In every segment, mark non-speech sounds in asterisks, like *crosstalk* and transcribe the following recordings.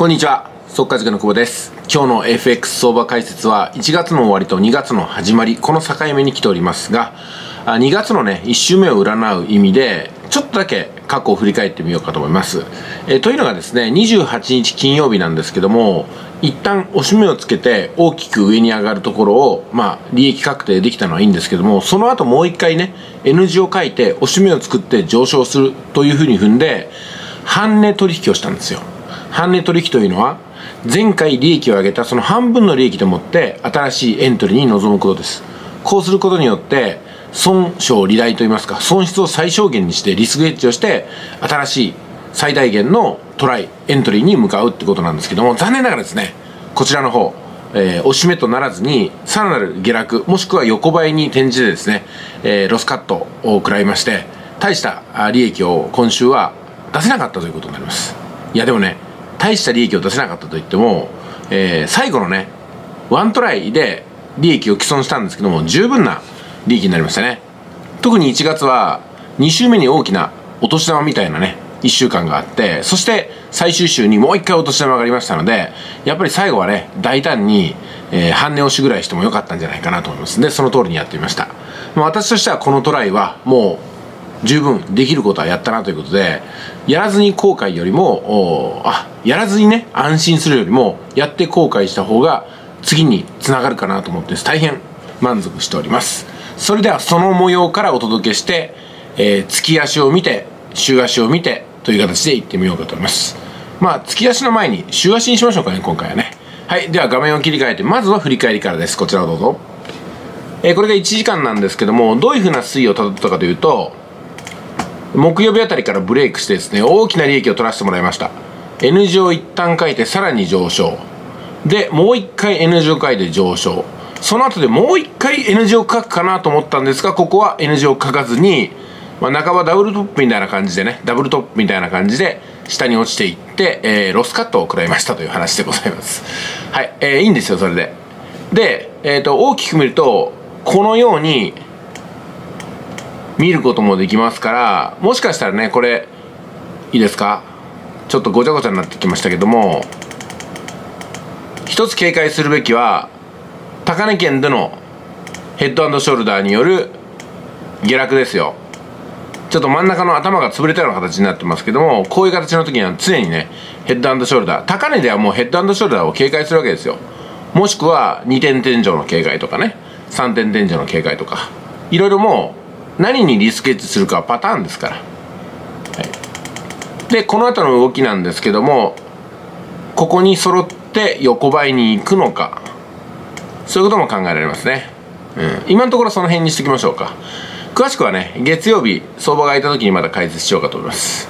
こんにちは。速稼塾の久保です。今日の FX 相場解説は1月の終わりと2月の始まりこの境目に来ておりますが2月のね1週目を占う意味でちょっとだけ過去を振り返ってみようかと思います、えー、というのがですね28日金曜日なんですけども一旦押し目をつけて大きく上に上がるところをまあ利益確定できたのはいいんですけどもその後もう一回ね N 字を書いて押し目を作って上昇するというふうに踏んで半値取引をしたんですよ。半値取引というのは前回利益を上げたその半分の利益でもって新しいエントリーに臨むことです。こうすることによって損傷利大といいますか損失を最小限にしてリスクヘッジをして新しい最大限のトライエントリーに向かうってことなんですけども残念ながらですねこちらの方えー、押し目とならずにさらなる下落もしくは横ばいに転じてですね、えー、ロスカットを食らいまして大した利益を今週は出せなかったということになります。いやでもね大した利益を出せなかったといっても、えー、最後のねワントライで利益を既存したんですけども十分な利益になりましたね。特に1月は2週目に大きなお年玉みたいなね1週間があってそして最終週にもう1回お年玉がありましたのでやっぱり最後はね大胆に、えー、半値押しぐらいしてもよかったんじゃないかなと思います。でその通りにやってみました。ま私としてはこのトライはもう十分できることはやったなということでやらずに後悔よりもあやらずにね安心するよりもやって後悔した方が次につながるかなと思って大変満足しております。それではその模様からお届けして、えー、月足を見て週足を見てという形でいってみようかと思います。まあ月足の前に週足にしましょうかね今回はね。はいでは画面を切り替えてまずは振り返りからです。こちらをどうぞ。えー、これが1時間なんですけどもどういうふうな推移をたどったかというと木曜日あたりからブレイクしてですね大きな利益を取らせてもらいました。N 字を一旦書いてさらに上昇。でもう一回 N 字を書いて上昇。その後でもう一回 N 字を書くかなと思ったんですがここは N 字を書かずに、まあ、半ばダブルトップみたいな感じでねダブルトップみたいな感じで下に落ちていって、えー、ロスカットを食らいましたという話でございます。はい、えー、いいんですよそれで。で、えーと大きく見るとこのように見ることもできますからもしかしたらねこれいいですか？ちょっとごちゃごちゃになってきましたけども一つ警戒するべきは高値圏でのヘッドショルダーによる下落ですよ。ちょっと真ん中の頭が潰れたような形になってますけどもこういう形の時には常にねヘッドショルダー高値ではもうヘッドショルダーを警戒するわけですよ。もしくは2点天井の警戒とかね3点天井の警戒とかいろいろもう何にリスケッチするかはパターンですから、はい、でこの後の動きなんですけどもここに揃って横ばいに行くのか。そういうことも考えられますね、うん、今のところその辺にしておきましょうか。詳しくはね月曜日相場が空いた時にまた解説しようかと思います、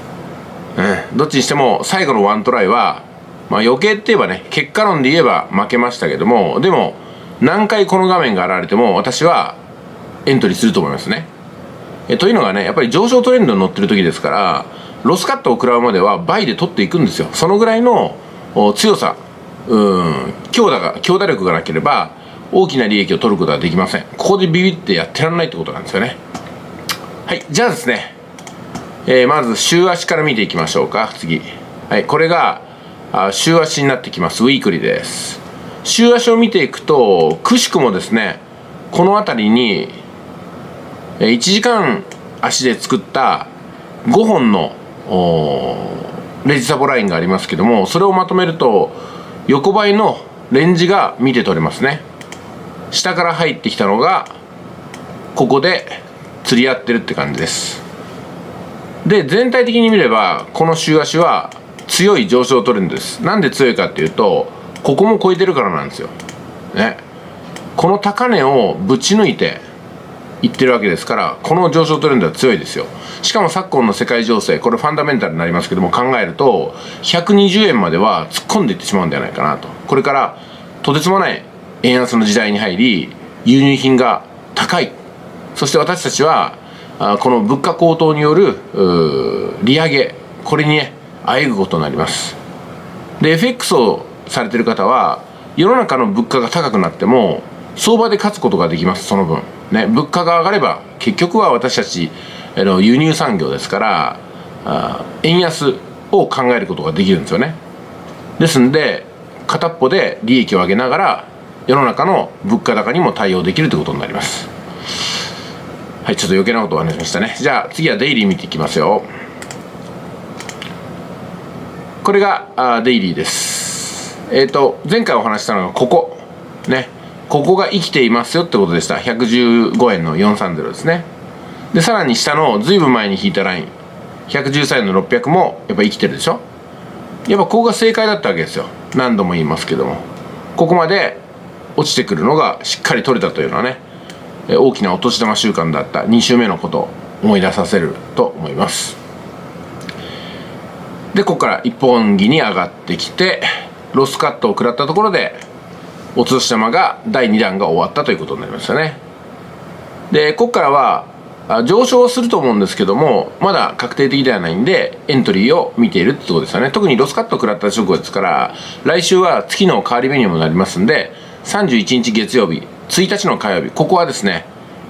うん、どっちにしても最後のワントライはまあ余計って言えばね結果論で言えば負けましたけどもでも何回この画面が現れても私はエントリーすると思いますね。えというのがねやっぱり上昇トレンドに乗ってる時ですからロスカットを食らうまでは倍で取っていくんですよ。そのぐらいの強さ。うん。強打が強打力がなければ大きな利益を取ることはできません。ここでビビってやってらんないってことなんですよね。はい。じゃあですね、えー、まず週足から見ていきましょうか。次。はい。これがあ週足になってきます。ウィークリーです。週足を見ていくとくしくもですねこの辺りに1時間足で作った5本のレジサボラインがありますけどもそれをまとめると横ばいのレンジが見て取れますね。下から入ってきたのがここで釣り合ってるって感じです。で全体的に見ればこの週足は強い上昇トレンドです。なんで強いかっていうとここも超えてるからなんですよ。ね。この高値をぶち抜いて言ってるわけですからこの上昇トレンドは強いですよ。しかも昨今の世界情勢これファンダメンタルになりますけども考えると120円までは突っ込んでいってしまうんじゃないかなと。これからとてつもない円安の時代に入り輸入品が高い。そして私たちはこの物価高騰による利上げこれにねあえぐことになります。で FX をされてる方は世の中の物価が高くなっても相場で勝つことができますその分。ね、物価が上がれば結局は私たちの輸入産業ですからあ円安を考えることができるんですよね。ですんで片っぽで利益を上げながら世の中の物価高にも対応できるということになります。はいちょっと余計なことをお話しましたね。じゃあ次はデイリー見ていきますよ。これがあデイリーです。えっ、ー、と前回お話したのがここ。ね。ここが生きていますよってことでした。115円の430ですね。でさらに下のずいぶん前に引いたライン。113円の600もやっぱ生きてるでしょ？やっぱここが正解だったわけですよ。何度も言いますけども。ここまで落ちてくるのがしっかり取れたというのはね大きなお年玉週間だった。2週目のことを思い出させると思います。でここから一本木に上がってきてロスカットを食らったところでお年玉が第2弾が終わったということになりましたね。でここからは上昇すると思うんですけどもまだ確定的ではないんでエントリーを見ているってことですよね。特にロスカット食らった直後ですから来週は月の変わり目にもなりますんで31日月曜日1日の火曜日ここはですね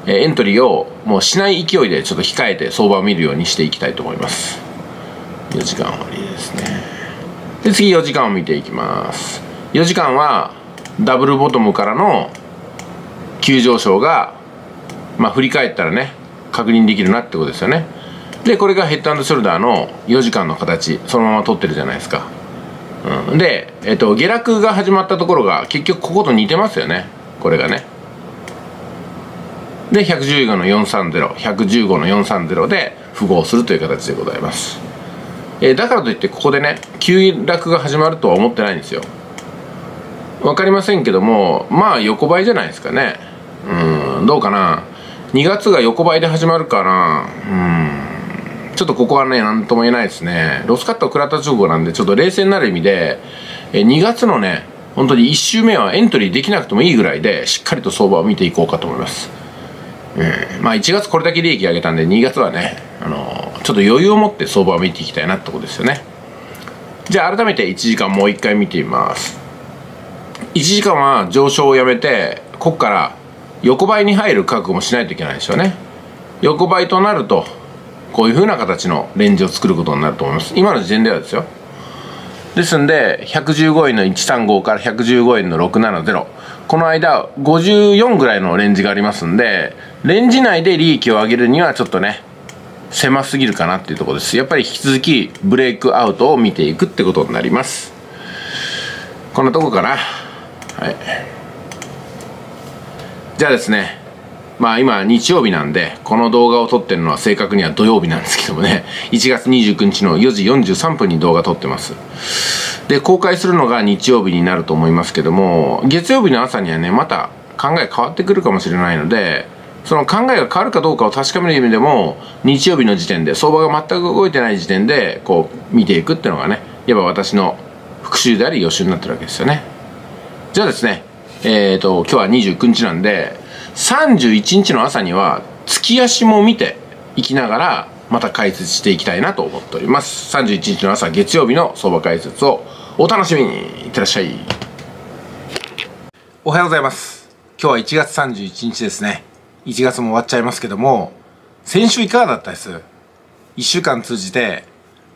エントリーをもうしない勢いでちょっと控えて相場を見るようにしていきたいと思います。4時間終わりですね。で次4時間を見ていきます。4時間はダブルボトムからの急上昇がまあ振り返ったらね確認できるなってことですよね。でこれがヘッドショルダーの4時間の形そのまま取ってるじゃないですか、うん、で、えっと、下落が始まったところが結局ここと似てますよね。これがね。で115の430115の430で符合するという形でございます、えー、だからといってここでね急落が始まるとは思ってないんですよ。分かりませんけどもまあ横ばいじゃないですかね。うんどうかな。2月が横ばいで始まるかな。うんちょっとここはね何とも言えないですね。ロスカットを食らった直後なんでちょっと冷静になる意味で2月のね本当に1週目はエントリーできなくてもいいぐらいでしっかりと相場を見ていこうかと思います、うん、まあ1月これだけ利益上げたんで2月はねあのちょっと余裕を持って相場を見ていきたいなってことですよね。じゃあ改めて1時間もう1回見てみます。1時間は上昇をやめてここから横ばいに入る覚悟もしないといけないでしょうね。横ばいとなるとこういうふうな形のレンジを作ることになると思います。今の時点ではですよ。ですんで115円の135から115円の670この間54ぐらいのレンジがありますんでレンジ内で利益を上げるにはちょっとね狭すぎるかなっていうところです。やっぱり引き続きブレイクアウトを見ていくってことになります。こんなとこかな。はい。じゃあですねまあ今日曜日なんでこの動画を撮ってるのは正確には土曜日なんですけどもね1月29日の4時43分に動画撮ってます。で公開するのが日曜日になると思いますけども月曜日の朝にはねまた考え変わってくるかもしれないのでその考えが変わるかどうかを確かめる意味でも日曜日の時点で相場が全く動いてない時点でこう見ていくっていうのがねいわば私の復習であり予習になってるわけですよね。じゃあですねえっ、ー、と、今日は29日なんで、31日の朝には月足も見ていきながら、また解説していきたいなと思っております。31日の朝月曜日の相場解説をお楽しみに。いってらっしゃい。おはようございます。今日は1月31日ですね。1月も終わっちゃいますけども、先週いかがだったです ?1 週間通じて、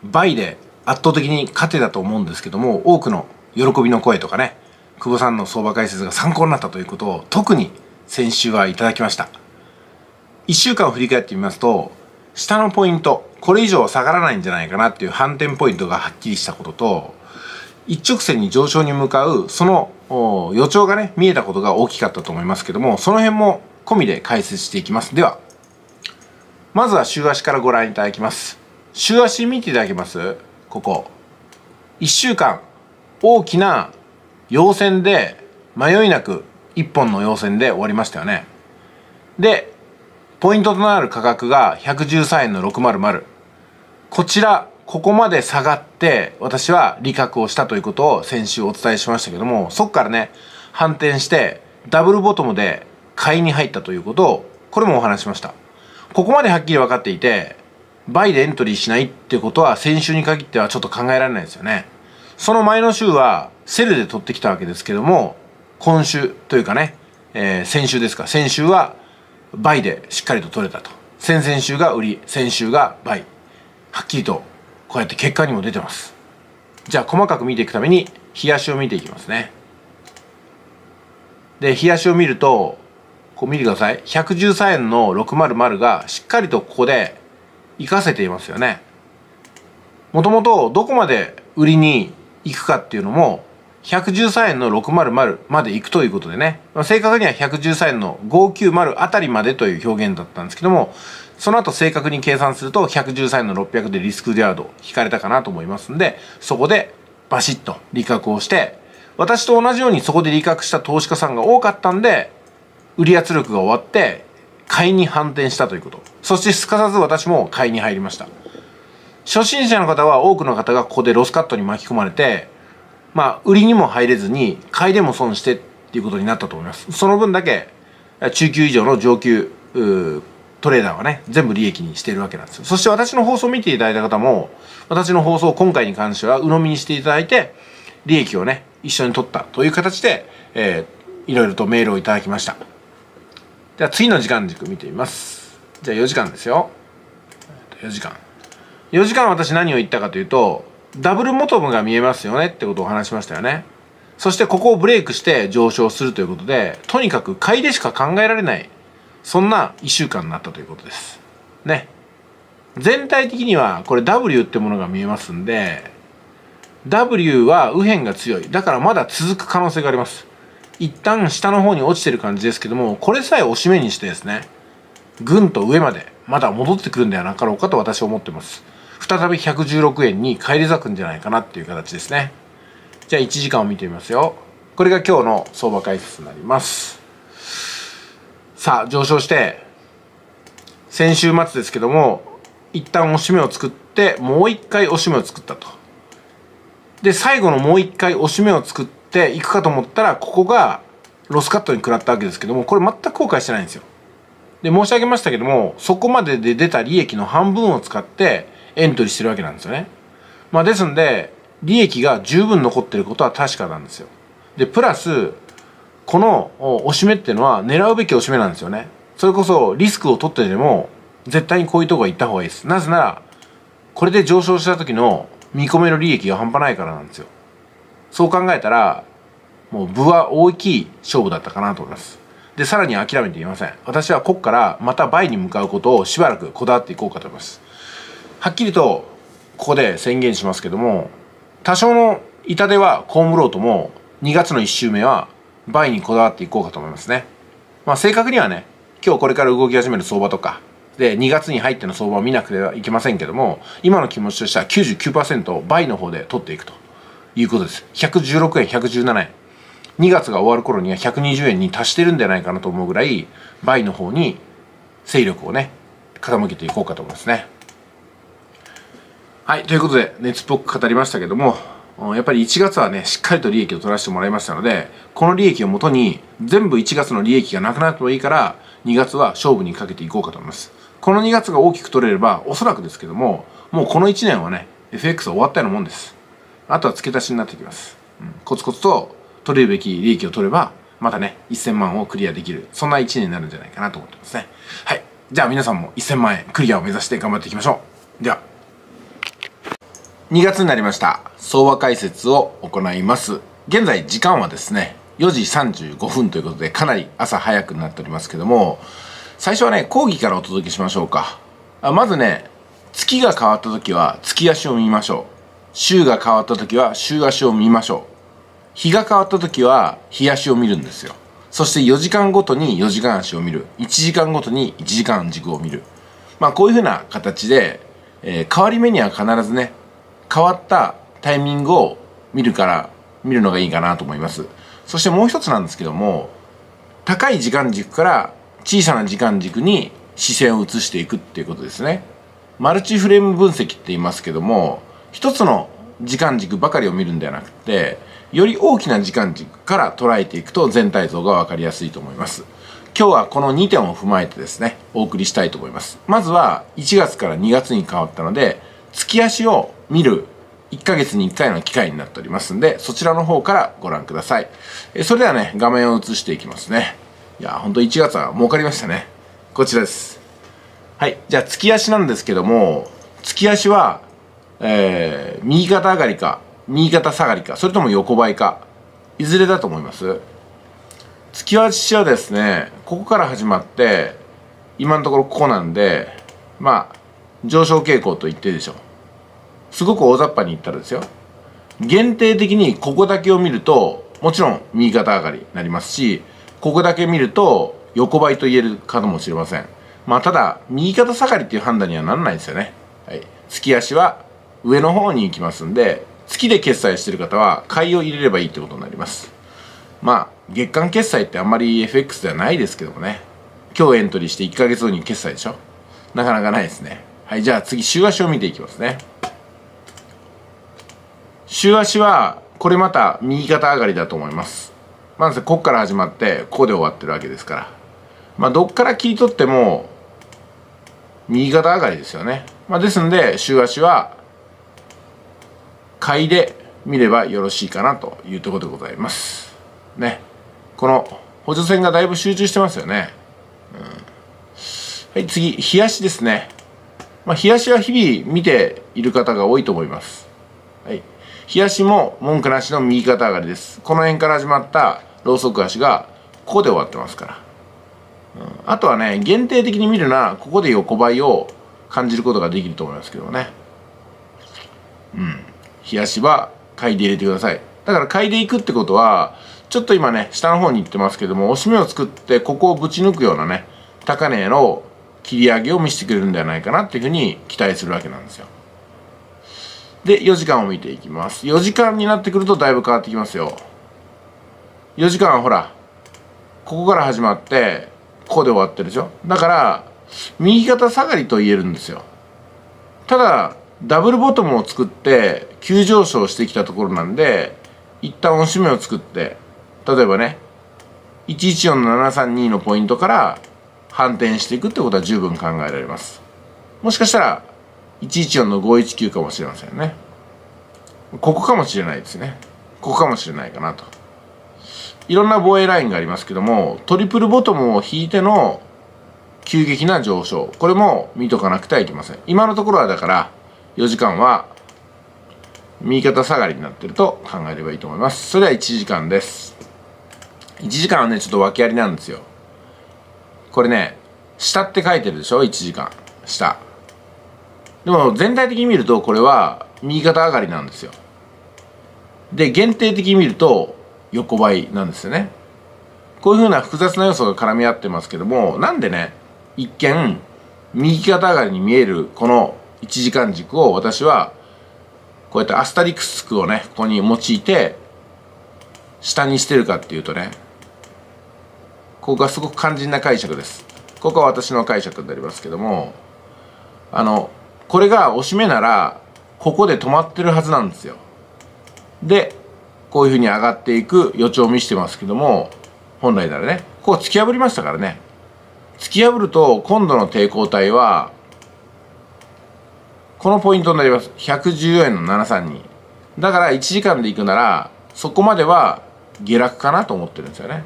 倍で圧倒的に勝てたと思うんですけども、多くの喜びの声とかね、久保さんの相場解説が参考になったということを特に先週はいただきました。1週間を振り返ってみますと下のポイントこれ以上下がらないんじゃないかなっていう反転ポイントがはっきりしたことと一直線に上昇に向かうその予兆がね見えたことが大きかったと思いますけどもその辺も込みで解説していきます。ではまずは週足からご覧いただきます。週足見ていただけます？ここ。1週間大きな陽線で迷いなく1本の陽線で終わりましたよね。でポイントとなる価格が113円の600こちらここまで下がって私は利確をしたということを先週お伝えしましたけどもそこからね反転してダブルボトムで買いに入ったということをこれもお話しました。ここまではっきり分かっていてバイでエントリーしないってことは先週に限ってはちょっと考えられないですよね。その前の週はセルで取ってきたわけですけども今週というかね、えー、先週ですか。先週は倍でしっかりと取れたと。先々週が売り先週が倍。はっきりとこうやって結果にも出てます。じゃあ細かく見ていくために日足を見ていきますね。で日足を見るとこう見てください。113円の600がしっかりとここで活かせていますよね。もともとどこまで売りに行くかっていうのも113円の600まで行くということでね、まあ、正確には113円の590あたりまでという表現だったんですけどもその後正確に計算すると113円の600でリスクヤード引かれたかなと思いますんでそこでバシッと利確をして私と同じようにそこで利確した投資家さんが多かったんで売り圧力が終わって買いに反転したということ。そしてすかさず私も買いに入りました。初心者の方は多くの方がここでロスカットに巻き込まれてまあ売りにも入れずに買いでも損してっていうことになったと思います。その分だけ中級以上の上級トレーダーはね全部利益にしているわけなんですそして私の放送を見ていただいた方も私の放送今回に関しては鵜呑みにしていただいて利益をね一緒に取ったという形で、えー、いろいろとメールをいただきました。では次の時間軸見てみます。じゃあ4時間ですよ。4時間。4時間私何を言ったかというとダブルモトムが見えますよねってことを話しましたよね。そしてここをブレイクして上昇するということでとにかく買いでしか考えられない。そんな1週間になったということです。ね。全体的にはこれ W ってものが見えますんで W は右辺が強い。だからまだ続く可能性があります。一旦下の方に落ちてる感じですけどもこれさえ押し目にしてですねぐんと上までまだ戻ってくるんではなかろうかと私は思ってます。再び116円に返り咲くんじゃないかなっていう形ですね。じゃあ1時間を見てみますよ。これが今日の相場解説になります。さあ上昇して先週末ですけども一旦押し目を作ってもう一回押し目を作ったと。で最後のもう一回押し目を作っていくかと思ったらここがロスカットに食らったわけですけどもこれ全く後悔してないんですよ。で申し上げましたけどもそこまでで出た利益の半分を使ってエントリーしてるわけなんですよね。まあですんで利益が十分残ってることは確かなんですよ。でプラスこの押し目っていうのは狙うべき押し目なんですよね。それこそリスクを取ってでも絶対にこういうとこは行った方がいいです。なぜならこれで上昇した時の見込めの利益が半端ないからなんですよ。そう考えたらもう部は大きい勝負だったかなと思います。でさらに諦めていません。私はここからまた倍に向かうことをしばらくこだわっていこうかと思います。はっきりとここで宣言しますけども多少の痛手は被ろうとも2月の1週目は倍にこだわっていこうかと思いますね。まあ正確にはね今日これから動き始める相場とかで2月に入っての相場を見なくてはいけませんけども今の気持ちとしては99%を倍の方で取っていくと。いうことです。116円117円。2月が終わる頃には120円に達してるんじゃないかなと思うぐらい倍の方に勢力をね傾けていこうかと思いますね。はいということで熱っぽく語りましたけどもやっぱり1月はねしっかりと利益を取らせてもらいましたのでこの利益をもとに全部1月の利益がなくなってもいいから2月は勝負にかけていこうかと思います。この2月が大きく取れればおそらくですけどももうこの1年はね FX 終わったようなもんです。あとは付け足しになってきます、うん、コツコツと取れるべき利益を取ればまたね1000万をクリアできる。そんな1年になるんじゃないかなと思ってますね。はい。じゃあ皆さんも1000万円クリアを目指して頑張っていきましょう。では。2月になりました。相場解説を行います。現在時間はですね4時35分ということでかなり朝早くなっておりますけども最初はね講義からお届けしましょうか。あまずね月が変わった時は月足を見ましょう。週が変わった時は週足を見ましょう。日が変わった時は日足を見るんですよ。そして4時間ごとに4時間足を見る。1時間ごとに1時間軸を見る。まあこういうふうな形で、えー、変わり目には必ずね変わったタイミングを見るから見るのがいいかなと思います。そしてもう一つなんですけども高い時間軸から小さな時間軸に視線を移していくっていうことですね。マルチフレーム分析って言いますけども一つの時間軸ばかりを見るんではなくてより大きな時間軸から捉えていくと全体像が分かりやすいと思います。今日はこの2点を踏まえてですねお送りしたいと思います。まずは1月から2月に変わったので月足を見る1ヶ月に1回の機会になっておりますんでそちらの方からご覧ください。えそれではね画面を映していきますね。いやほんと1月は儲かりましたね。こちらです。はいじゃあ月足なんですけども月足は、えー、右肩上がりか右肩下がりかそれとも横ばいかいずれだと思います？月足はですねここから始まって今のところここなんでまあ上昇傾向と言っていいでしょう。すごく大雑把に言ったらですよ。限定的にここだけを見るともちろん右肩上がりになりますしここだけ見ると横ばいと言えるかもしれません。まあただ右肩下がりっていう判断にはならないですよね、はい、月足は上の方に行きますんで月で決済してる方は買いを入れればいいってことになります。まあ月間決済ってあんまり FX ではないですけどもね。今日エントリーして1ヶ月後に決済でしょ。なかなかないですね。はい。じゃあ次週足を見ていきますね。週足はこれまた右肩上がりだと思います。まずここから始まってここで終わってるわけですから。まあどっから切り取っても右肩上がりですよね、まあ、ですんで週足は買いで見ればよろしいかなというところでございます。ね。この補助線がだいぶ集中してますよね、うん、はい次日足ですね。まあ日足は日々見ている方が多いと思います。はい。日足も文句なしの右肩上がりです。この辺から始まったローソク足がここで終わってますから、うん、あとはね限定的に見るなここで横ばいを感じることができると思いますけどね。うん。冷やしは買いで入れてください。だから買いでいくってことはちょっと今ね下の方に行ってますけども押し目を作ってここをぶち抜くようなね高値の切り上げを見せてくれるんではないかなっていうふうに期待するわけなんですよ。で4時間を見ていきます。4時間になってくるとだいぶ変わってきますよ。4時間はほらここから始まってここで終わってるでしょ。だから右肩下がりと言えるんですよ。ただダブルボトムを作って急上昇してきたところなんで一旦押し目を作って例えばね114の732のポイントから反転していくってことは十分考えられます。もしかしたら114の519かもしれませんね。ここかもしれないですね。ここかもしれないかなと。いろんな防衛ラインがありますけどもトリプルボトムを引いての急激な上昇。これも見とかなくてはいけません。今のところはだから4時間は右肩下がりになってると考えればいいと思います。それは1時間です。1時間はねちょっと訳ありなんですよ。これね下って書いてるでしょ？1時間下。でも全体的に見るとこれは右肩上がりなんですよ。で限定的に見ると横ばいなんですよね。こういうふうな複雑な要素が絡み合ってますけどもなんでね一見右肩上がりに見えるこの1時間軸を私はこうやってアスタリクスクをねここに用いて下にしてるかっていうとねここがすごく肝心な解釈です。ここは私の解釈になりますけどもあのこれが押し目ならここで止まってるはずなんですよ。でこういうふうに上がっていく予兆を見せてますけども本来ならね。ここ突き破りましたからね。突き破ると今度の抵抗体はこのポイントになります。114円の732だから1時間で行くならそこまでは下落かなと思ってるんですよね。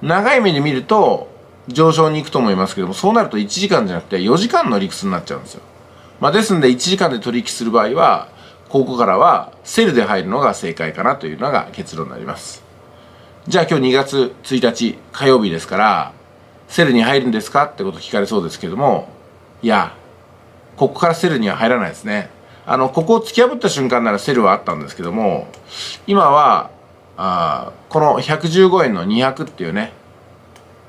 長い目で見ると上昇に行くと思いますけどもそうなると1時間じゃなくて4時間の理屈になっちゃうんですよ、まあ、ですんで1時間で取引する場合はここからはセルで入るのが正解かなというのが結論になります。じゃあ今日2月1日火曜日ですからセルに入るんですかってこと聞かれそうですけどもいやここから sell には入らないですね。あのここを突き破った瞬間なら sell はあったんですけども今はあこの115円の200っていうね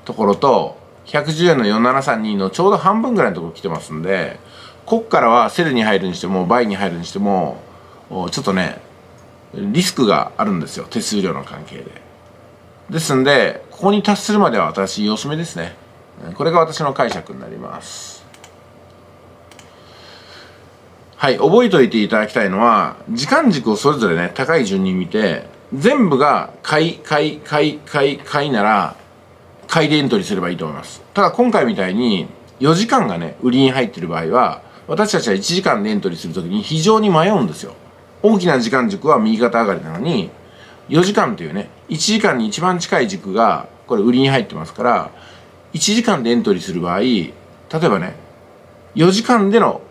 ところと110円の4732のちょうど半分ぐらいのところ来てますんでここからは sell に入るにしても buy に入るにしてもちょっとねリスクがあるんですよ。手数料の関係で。ですんでここに達するまでは私様子見ですね。これが私の解釈になります。はい覚えておいていただきたいのは時間軸をそれぞれね高い順に見て全部が買い買い買い買い買いなら買いでエントリーすればいいと思います。ただ今回みたいに4時間がね売りに入ってる場合は私たちは1時間でエントリーするときに非常に迷うんですよ。大きな時間軸は右肩上がりなのに4時間というね1時間に一番近い軸がこれ売りに入ってますから1時間でエントリーする場合例えばね4時間での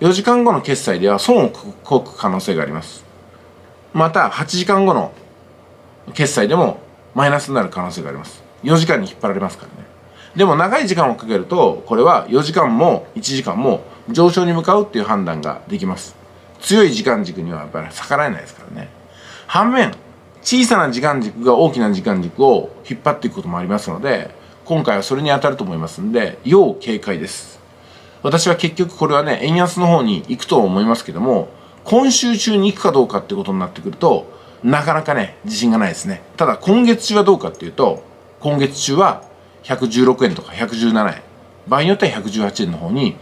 4時間後の決済では損をこく可能性があります。また8時間後の決済でもマイナスになる可能性があります。4時間に引っ張られますからね。でも長い時間をかけるとこれは4時間も1時間も上昇に向かうっていう判断ができます。強い時間軸にはやっぱり逆らえないですからね。反面小さな時間軸が大きな時間軸を引っ張っていくこともありますので今回はそれに当たると思いますんで要警戒です。私は結局これはね円安の方に行くと思いますけども今週中に行くかどうかってことになってくるとなかなかね自信がないですね。ただ今月中はどうかっていうと今月中は116円とか117円。場合によっては118円の方に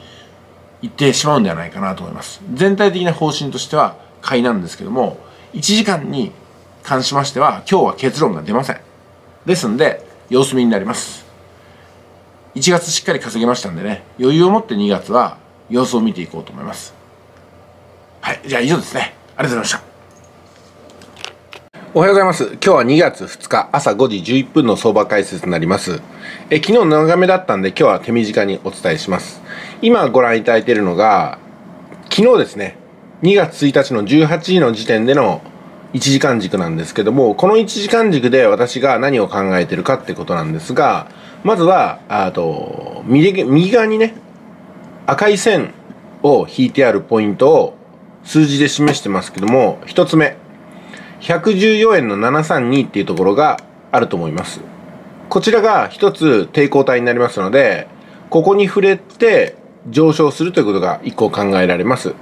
言ってしまうんではないかなと思います。全体的な方針としては買いなんですけども1時間に関しましては今日は結論が出ません。ですんで様子見になります。1月しっかり稼げましたんでね余裕を持って2月は様子を見ていこうと思います。はいじゃあ以上ですね。ありがとうございました。おはようございます。今日は2月2日朝5時11分の相場解説になります。え昨日長めだったんで今日は手短にお伝えします。今ご覧いただいているのが昨日ですね、2月1日の18時の時点での1時間軸なんですけども、この1時間軸で私が何を考えているかってことなんですが、まずは、あと右右側にね、赤い線を引いてあるポイントを数字で示してますけども、1つ目。114円の732っていうところがあると思います。こちらが一つ抵抗体になりますので、ここに触れて上昇するということが一個考えられます。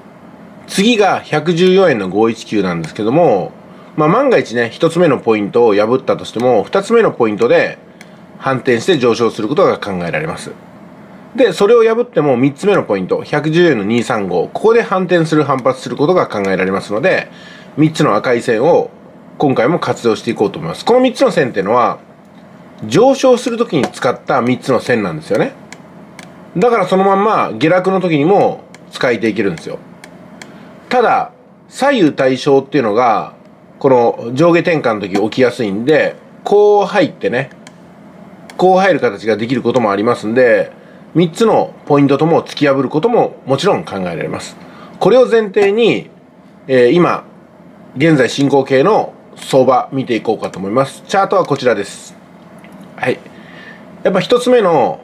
次が114円の519なんですけども、まあ、万が一ね、一つ目のポイントを破ったとしても、二つ目のポイントで反転して上昇することが考えられます。で、それを破っても三つ目のポイント、110円の235、ここで反転する、反発することが考えられますので、3つの赤い線を今回も活用していこうと思います。この3つの線っていうのは、上昇するときに使った3つの線なんですよね。だからそのまんま下落の時にも使えていけるんですよ。ただ、左右対称っていうのが、この上下転換の時起きやすいんで、こう入ってね、こう入る形ができることもありますんで、3つのポイントとも突き破ることももちろん考えられます。これを前提に、えー、今、現在進行形の相場見ていこうかと思います。チャートはこちらです。はい。やっぱ一つ目の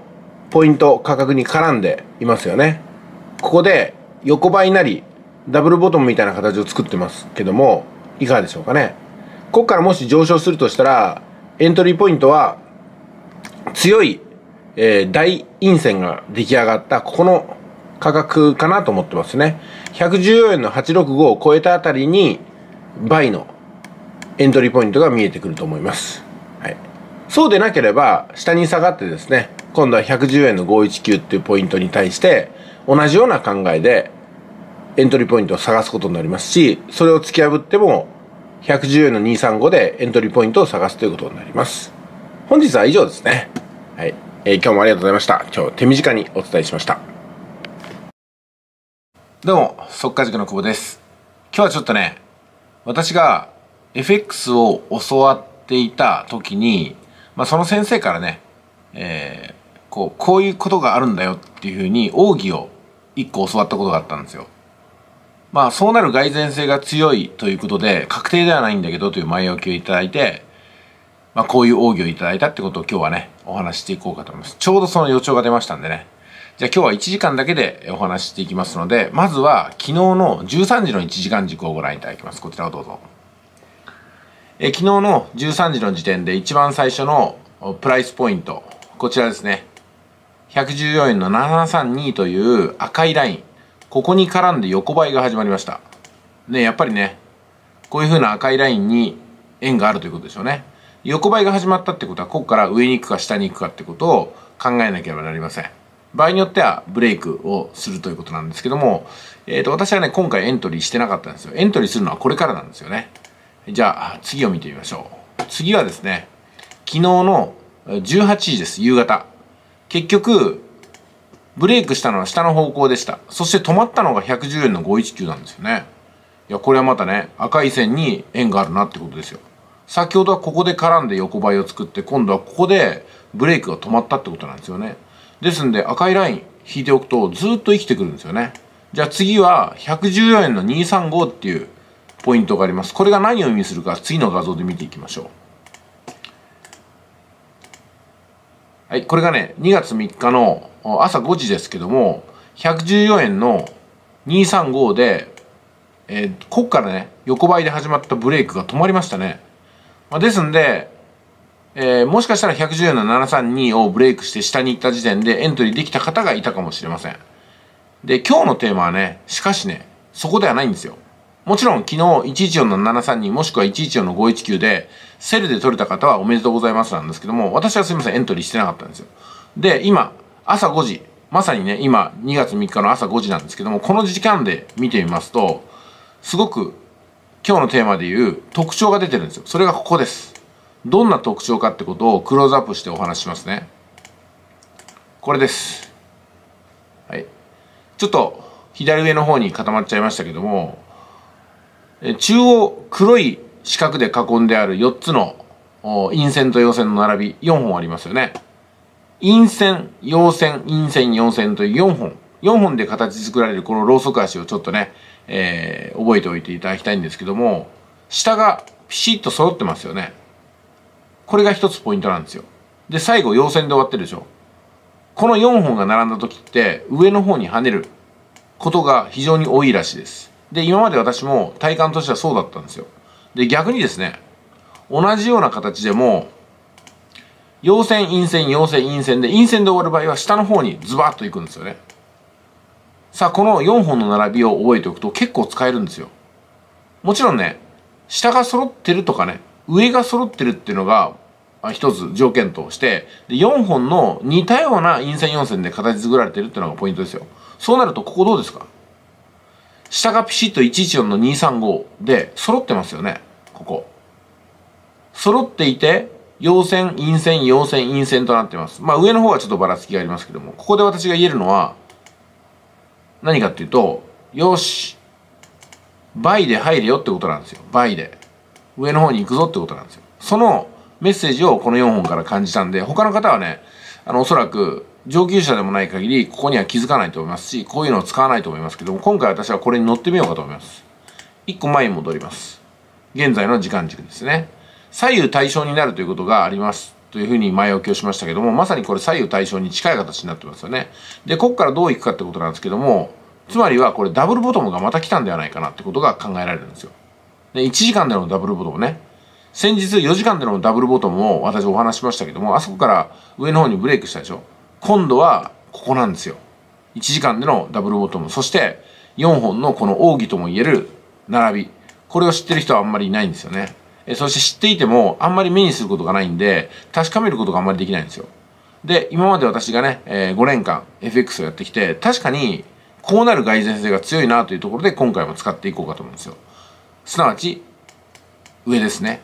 ポイント価格に絡んでいますよね。ここで横ばいなりダブルボトムみたいな形を作ってますけども、いかがでしょうかね。ここからもし上昇するとしたら、エントリーポイントは強い、えー、大陰線が出来上がったここの価格かなと思ってますね。114円の865を超えたあたりに倍のエントリーポイントが見えてくると思います。はい。そうでなければ、下に下がってですね、今度は110円の519っていうポイントに対して、同じような考えで、エントリーポイントを探すことになりますし、それを突き破っても、110円の235でエントリーポイントを探すということになります。本日は以上ですね。はい。えー、今日もありがとうございました。今日手短にお伝えしました。どうも、速稼塾の久保です。今日はちょっとね、私が FX を教わっていた時に、まあ、その先生からね、えー、こう、こういうことがあるんだよっていうふうに奥義を一個教わったことがあったんですよ。まあ、そうなる蓋然性が強いということで、確定ではないんだけどという前置きをいただいて、まあ、こういう奥義をいただいたってことを今日はね、お話していこうかと思います。ちょうどその予兆が出ましたんでね。じゃあ今日は1時間だけでお話ししていきますので、まずは昨日の13時の1時間軸をご覧いただきます。こちらをどうぞ。え昨日の13時の時点で一番最初のプライスポイント、こちらですね。114円の732という赤いライン。ここに絡んで横ばいが始まりました。ね、やっぱりね、こういう風な赤いラインに円があるということでしょうね。横ばいが始まったってことは、ここから上に行くか下に行くかってことを考えなければなりません。場合によってはブレイクをするということなんですけども、えっ、ー、と、私はね、今回エントリーしてなかったんですよ。エントリーするのはこれからなんですよね。じゃあ、次を見てみましょう。次はですね、昨日の18時です、夕方。結局、ブレイクしたのは下の方向でした。そして止まったのが110円の519なんですよね。いや、これはまたね、赤い線に円があるなってことですよ。先ほどはここで絡んで横ばいを作って、今度はここでブレイクが止まったってことなんですよね。ですんで赤いライン引いておくとずっと生きてくるんですよね。じゃあ次は114円の235っていうポイントがあります。これが何を意味するか次の画像で見ていきましょう。はい、これがね、2月3日の朝5時ですけども、114円の235で、えー、ここからね、横ばいで始まったブレイクが止まりましたね。まあ、ですんで、えー、もしかしたら114円の732をブレイクして下に行った時点でエントリーできた方がいたかもしれません。で、今日のテーマはね、しかしね、そこではないんですよ。もちろん昨日114の732もしくは114の519でセルで取れた方はおめでとうございますなんですけども私はすいませんエントリーしてなかったんですよ。で、今朝5時まさにね今2月3日の朝5時なんですけどもこの時間で見てみますとすごく今日のテーマでいう特徴が出てるんですよ。それがここです。どんな特徴かってことをクローズアップしてお話しますね。これです。はい。ちょっと左上の方に固まっちゃいましたけども、中央黒い四角で囲んである4つの陰線と陽線の並び4本ありますよね。陰線、陽線、陰線、陽線という4本。4本で形作られるこのロウソク足をちょっとね、えー、覚えておいていただきたいんですけども、下がピシッと揃ってますよね。これが一つポイントなんですよ。で、最後、陽線で終わってるでしょ。この4本が並んだ時って、上の方に跳ねることが非常に多いらしいです。で、今まで私も体感としてはそうだったんですよ。で、逆にですね、同じような形でも、陽線、陰線、陽線、陰線で、陰線で終わる場合は下の方にズバッといくんですよね。さあ、この4本の並びを覚えておくと結構使えるんですよ。もちろんね、下が揃ってるとかね、上が揃ってるっていうのが一つ条件として、で4本の似たような陰線4線で形作られてるっていうのがポイントですよ。そうなるとここどうですか？下がピシッと114の235で揃ってますよね。ここ。揃っていて、陽線、陰線、陽線、陰線となってます。まあ上の方はちょっとばらつきがありますけども、ここで私が言えるのは、何かっていうと、よし、倍で入れよってことなんですよ。倍で。上の方に行くぞってことなんですよ。そのメッセージをこの4本から感じたんで、他の方はね、あの、おそらく上級者でもない限り、ここには気づかないと思いますし、こういうのを使わないと思いますけども、今回私はこれに乗ってみようかと思います。1個前に戻ります。現在の時間軸ですね。左右対称になるということがあります。というふうに前置きをしましたけども、まさにこれ左右対称に近い形になってますよね。で、ここからどういくかってことなんですけども、つまりはこれダブルボトムがまた来たんではないかなってことが考えられるんですよ。で、1時間でのダブルボトムね。先日4時間でのダブルボトムを私お話しましたけども、あそこから上の方にブレイクしたでしょ。今度はここなんですよ。1時間でのダブルボトム。そして4本のこの奥義とも言える並び。これを知ってる人はあんまりいないんですよね。えそして知っていてもあんまり目にすることがないんで、確かめることがあんまりできないんですよ。で、今まで私がね、えー、5年間 FX をやってきて、確かにこうなる蓋然性が強いなというところで今回も使っていこうかと思うんですよ。すなわち、上ですね。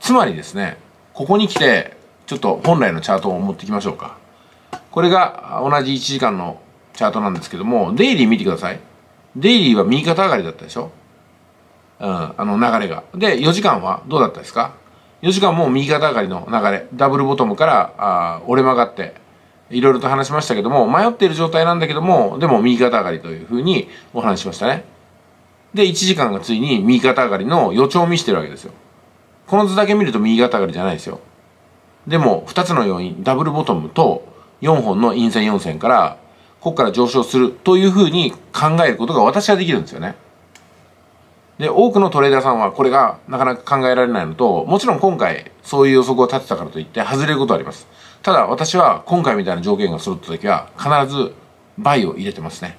つまりですね、ここに来て、ちょっと本来のチャートを持ってきましょうか。これが同じ1時間のチャートなんですけども、デイリー見てください。デイリーは右肩上がりだったでしょ？うん、あの流れが。で、4時間はどうだったですか ?4 時間も右肩上がりの流れ。ダブルボトムからあ折れ曲がって、いろいろと話しましたけども、迷っている状態なんだけども、でも右肩上がりというふうにお話しましたね。で、1時間がついに右肩上がりの予兆を見せてるわけですよ。この図だけ見ると右肩上がりじゃないですよ。でも、2つの要因、ダブルボトムと4本の陰線4線から、ここから上昇するというふうに考えることが私はできるんですよね。で、多くのトレーダーさんはこれがなかなか考えられないのと、もちろん今回そういう予測を立てたからといって外れることはあります。ただ私は今回みたいな条件が揃った時は必ず倍を入れてますね。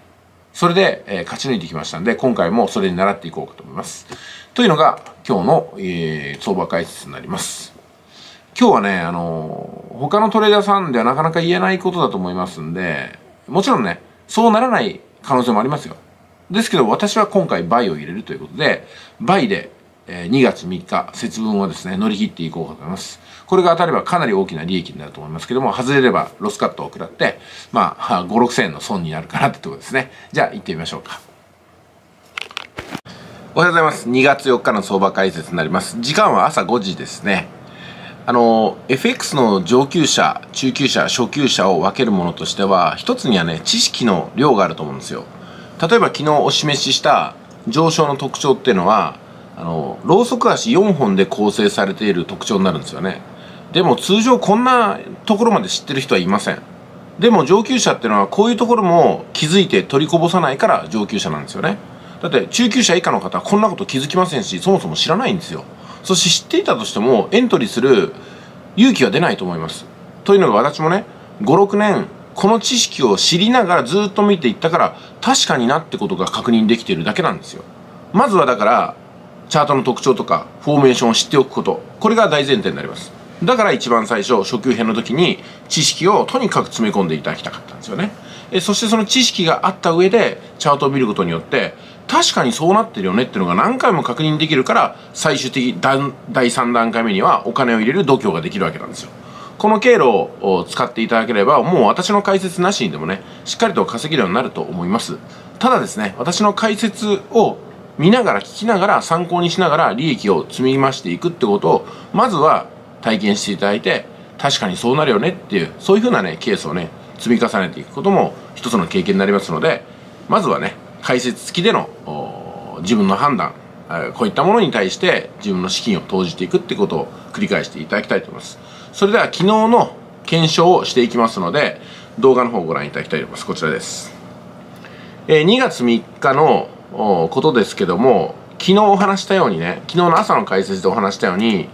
それで、えー、勝ち抜いてきましたんで、今回もそれに習っていこうかと思います。というのが今日の、えー、相場解説になります。今日はね、あのー、他のトレーダーさんではなかなか言えないことだと思いますんで、もちろんね、そうならない可能性もありますよ。ですけど私は今回倍を入れるということで、倍で、えー、2月3日節分をですね、乗り切っていこうかと思います。これが当たればかなり大きな利益になると思いますけども、外れればロスカットを食らって、まあ、5、6千円の損になるかなってところですね。じゃあ行ってみましょうか。おはようございます。2月4日の相場解説になります。時間は朝5時ですね。あの、FX の上級者、中級者、初級者を分けるものとしては、一つにはね、知識の量があると思うんですよ。例えば昨日お示しした上昇の特徴っていうのは、あのローソク足4本で構成されている特徴になるんですよね。でも通常こんなところまで知ってる人はいません。でも上級者っていうのはこういうところも気づいて取りこぼさないから上級者なんですよね。だって中級者以下の方はこんなこと気づきませんしそもそも知らないんですよ。そして知っていたとしてもエントリーする勇気は出ないと思います。というのが私もね56年この知識を知りながらずっと見ていったから確かになってことが確認できているだけなんですよ。まずはだからチャートの特徴とかフォーメーションを知っておくこと。これが大前提になります。だから一番最初初級編の時に知識をとにかく詰め込んでいただきたかったんですよね。えそしてその知識があった上でチャートを見ることによって確かにそうなってるよねっていうのが何回も確認できるから最終的第3段階目にはお金を入れる度胸ができるわけなんですよ。この経路を使っていただければもう私の解説なしにでもねしっかりと稼げるようになると思います。ただですね私の解説を見ながら聞きながら参考にしながら利益を積み増していくってことをまずは体験していただいて確かにそうなるよねっていうそういうふうなねケースをね積み重ねていくことも一つの経験になりますのでまずはね解説付きでの自分の判断こういったものに対して自分の資金を投じていくってことを繰り返していただきたいと思います。それでは昨日の検証をしていきますので動画の方をご覧いただきたいと思います。こちらです、え2月3日のことですけども昨日お話したようにね昨日の朝の解説でお話したように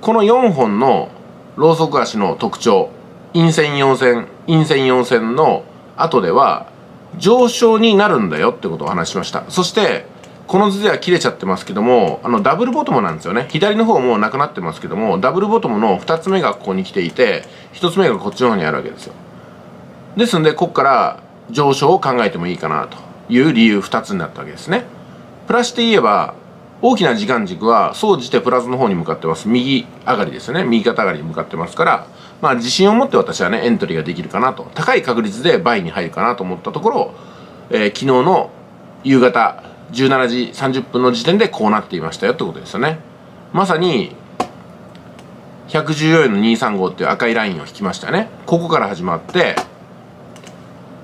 この4本のローソク足の特徴陰線陽線陰線陽線の後では上昇になるんだよってことをお話しました。そしてこの図では切れちゃってますけどもあのダブルボトムなんですよね。左の方もなくなってますけどもダブルボトムの2つ目がここに来ていて1つ目がこっちの方にあるわけですよ。ですんでここから上昇を考えてもいいかなと。いう理由2つになったわけですね。プラスで言えば大きな時間軸は総じてプラスの方に向かってます。右上がりですよね。右肩上がりに向かってますからまあ自信を持って私はねエントリーができるかなと。高い確率で倍に入るかなと思ったところ、えー、昨日の夕方17時30分の時点でこうなっていましたよってことですよね。まさに114円の235っていう赤いラインを引きましたね。ここから始まって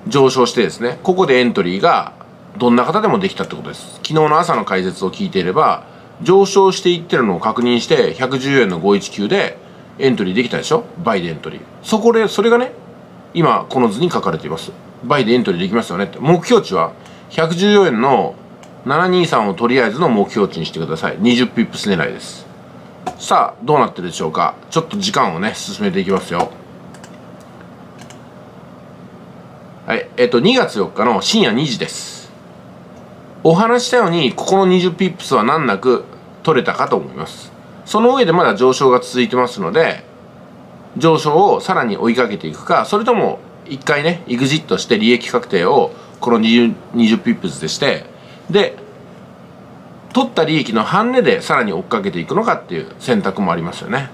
上昇してですね。ここでエントリーがどんな方でもできたってことです。昨日の朝の解説を聞いていれば上昇していってるのを確認して114円の519でエントリーできたでしょ？ buy でエントリー。そこでそれがね今この図に書かれています。 buy でエントリーできますよねって。目標値は114円の723をとりあえずの目標値にしてください。20 pips 狙いです。さあどうなってるでしょうか？ちょっと時間をね進めていきますよ。はいえっと2月4日の深夜2時です。お話したようにここの20 pips は難なく取れたかと思います。その上でまだ上昇が続いてますので上昇をさらに追いかけていくかそれとも一回ねエグジットして利益確定をこの 20, 20 pips でしてで取った利益の半値でさらに追っかけていくのかっていう選択もありますよね、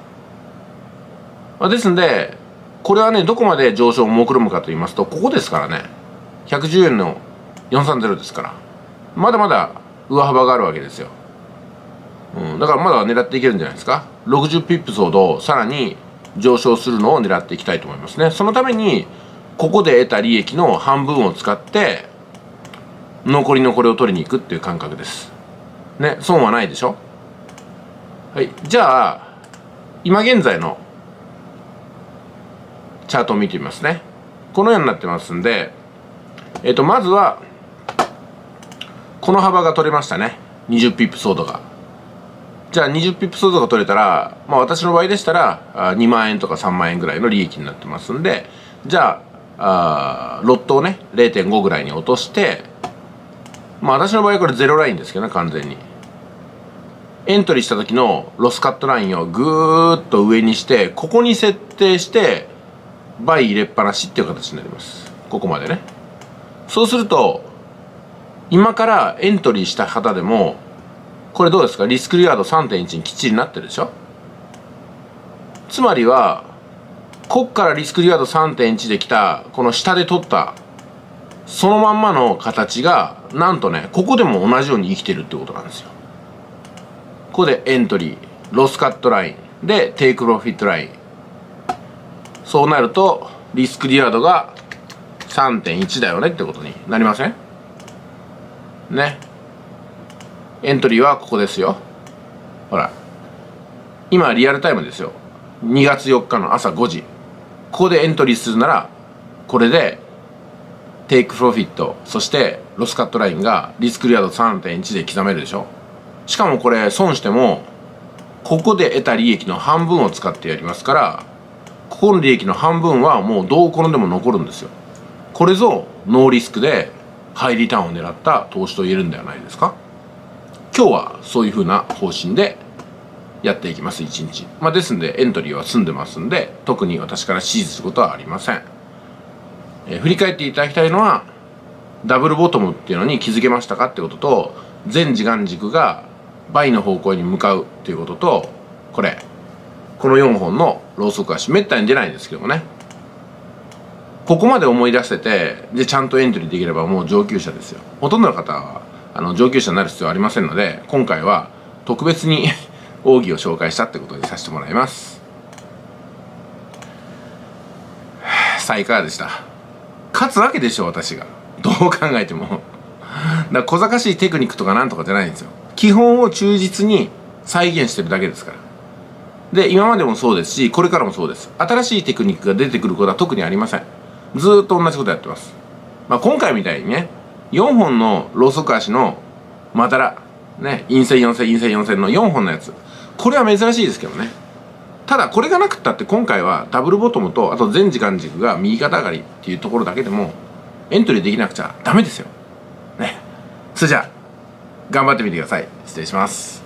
まあ、ですんでこれはねどこまで上昇を目論むかと言いますとここですからね。110円の430ですから。まだまだ上幅があるわけですよ。うん、だからまだ狙っていけるんじゃないですか。60 pips ほどさらに上昇するのを狙っていきたいと思いますね。そのためにここで得た利益の半分を使って残りのこれを取りに行くっていう感覚です。ね損はないでしょ。はいじゃあ今現在のチャートを見てみますね。このようになってますんでえっ、とまずはこの幅が取れましたね。20ピップソードが。じゃあ20ピップスとか取れたら、まあ、私の場合でしたら2万円とか3万円ぐらいの利益になってますんでじゃああロットをね0.5ぐらいに落としてまあ私の場合これゼロラインですけどね完全に。エントリーした時のロスカットラインをぐーっと上にしてここに設定して倍入れっぱなしっていう形になります。ここまでね。そうすると今からエントリーした方でもこれどうですか？リスクリワード3.1にきっちりなってるでしょ？つまりはこっからリスクリワード3.1できたこの下で取ったそのまんまの形がなんとねここでも同じように生きてるってことなんですよ。ここでエントリーロスカットラインでテイクロフィットライン。そうなるとリスクリワードが3.1だよねってことになりません？ね。エントリーはここですよ。ほら。今リアルタイムですよ。2月4日の朝5時。ここでエントリーするならこれで take profit そしてロスカットラインが risk reward 3.1で刻めるでしょ。しかもこれ損してもここで得た利益の半分を使ってやりますからここの利益の半分はもうどう転んでも残るんですよ。これぞノーリスクでハイリターンを狙った投資と言えるんではないですか？今日はそういうふうな方針でやっていきます1日、まあ、ですんでエントリーは済んでますんで特に私から指示することはありません、えー、振り返っていただきたいのはダブルボトムっていうのに気づけましたかってことと全時間軸が倍の方向に向かうっていうこととこれ。この4本のローソク足めったに出ないんですけどもね。ここまで思い出してでちゃんとエントリーできればもう上級者ですよ。ほとんどの方はあの上級者になる必要はありませんので今回は特別に *laughs* 奥義を紹介したってことにさせてもらいます。さあいかがでした？勝つわけでしょ私が。どう考えても。だから小賢しいテクニックとかなんとかじゃないんですよ。基本を忠実に再現してるだけですから。で今までもそうですしこれからもそうです。新しいテクニックが出てくることは特にありません。ずっと同じことやってます、まあ、今回みたいにね4本のローソク足のまだらね陰線4線陰線4線の4本のやつ。これは珍しいですけどね。ただこれがなくったって今回はダブルボトムとあと全時間軸が右肩上がりっていうところだけでもエントリーできなくちゃダメですよ。ね。それじゃあ頑張ってみてください。失礼します。